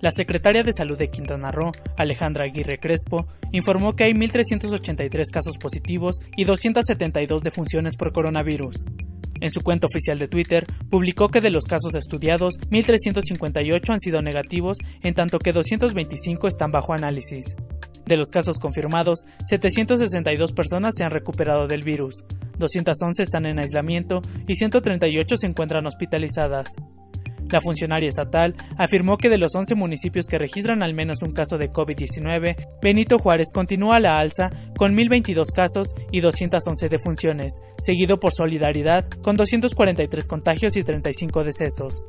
La secretaria de Salud de Quintana Roo, Alejandra Aguirre Crespo, informó que hay 1.383 casos positivos y 272 defunciones por coronavirus. En su cuenta oficial de Twitter, publicó que de los casos estudiados, 1.358 han sido negativos, en tanto que 225 están bajo análisis. De los casos confirmados, 762 personas se han recuperado del virus, 211 están en aislamiento y 138 se encuentran hospitalizadas. La funcionaria estatal afirmó que de los 11 municipios que registran al menos un caso de COVID-19, Benito Juárez continúa la alza con 1.022 casos y 211 defunciones, seguido por Solidaridad con 243 contagios y 35 decesos.